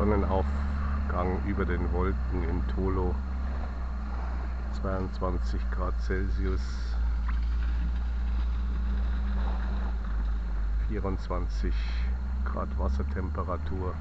Sonnenaufgang über den Wolken in Tolo. 22 Grad Celsius, 24 Grad Wassertemperatur.